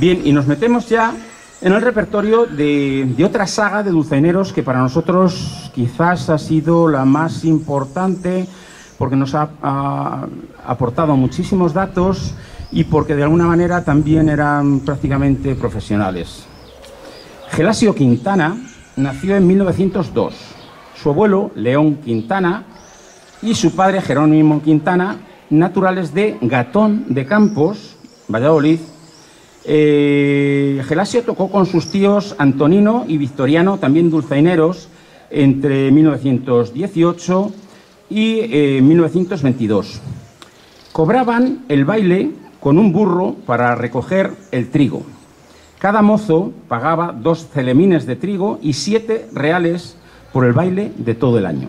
Bien, y nos metemos ya en el repertorio de, otra saga de dulzaineros que para nosotros quizás ha sido la más importante porque nos ha, ha, aportado muchísimos datos y porque de alguna manera también eran prácticamente profesionales. Gelasio Quintana nació en 1902. Su abuelo, León Quintana, y su padre, Jerónimo Quintana, naturales de Gatón de Campos, Valladolid, eh, Gelasio tocó con sus tíos Antonino y Victoriano, también dulzaineros, entre 1918 y eh, 1922. Cobraban el baile con un burro para recoger el trigo. Cada mozo pagaba dos celemines de trigo y siete reales por el baile de todo el año.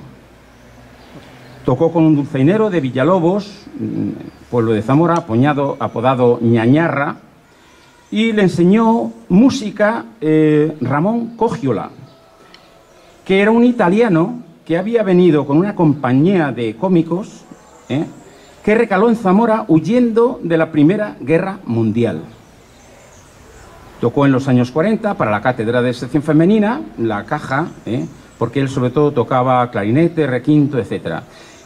Tocó con un dulzainero de Villalobos, pueblo de Zamora, apoñado, apodado Ñañarra, y le enseñó música eh, Ramón Cogiola, que era un italiano que había venido con una compañía de cómicos eh, que recaló en Zamora huyendo de la Primera Guerra Mundial. Tocó en los años 40 para la Cátedra de Sección Femenina, la caja, eh, porque él sobre todo tocaba clarinete, requinto, etc.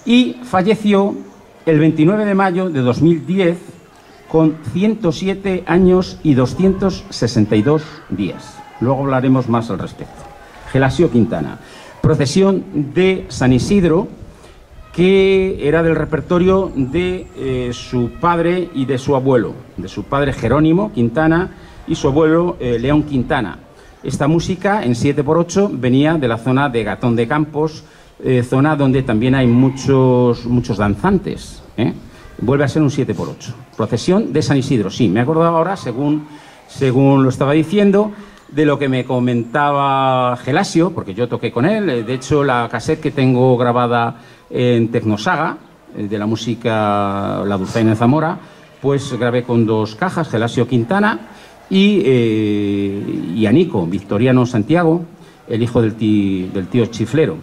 Y falleció el 29 de mayo de 2010 con 107 años y 262 días. Luego hablaremos más al respecto. Gelasio Quintana. Procesión de San Isidro, que era del repertorio de eh, su padre y de su abuelo, de su padre Jerónimo Quintana y su abuelo eh, León Quintana. Esta música en 7x8 venía de la zona de Gatón de Campos, eh, zona donde también hay muchos, muchos danzantes. ¿Eh? Vuelve a ser un 7x8. Procesión de San Isidro, sí, me he acordado ahora, según, según lo estaba diciendo, de lo que me comentaba Gelasio, porque yo toqué con él. De hecho, la cassette que tengo grabada en Tecnosaga, de la música La Dulzaina de Zamora, pues grabé con dos cajas, Gelasio Quintana y, eh, y Anico, Victoriano Santiago, el hijo del tío, del tío chiflero.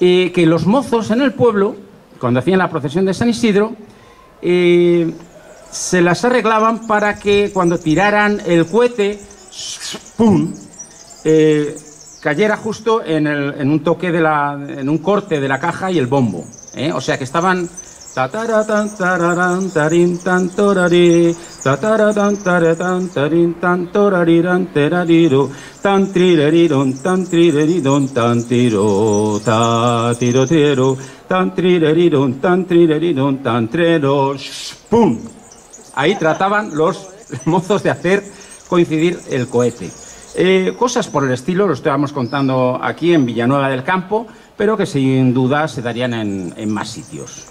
Eh, que los mozos en el pueblo, cuando hacían la procesión de San Isidro, se las arreglaban para que cuando tiraran el cohete, ¡pum!, eh, cayera justo en, el, un toque de la, en un corte de la caja y el bombo. ¿eh? O sea que estaban Tataratan, tararán, tarin, tan, torariran, terariru, tan, trireriron, tan, trireriron, tan, tiro, ta, tiro, tiro, tan, trireriron, tan, tan, trero, ¡pum! Ahí trataban los mozos de hacer coincidir el cohete. Eh, cosas por el estilo, lo estábamos contando aquí en Villanueva del Campo, pero que sin duda se darían en, en más sitios.